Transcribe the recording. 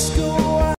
school.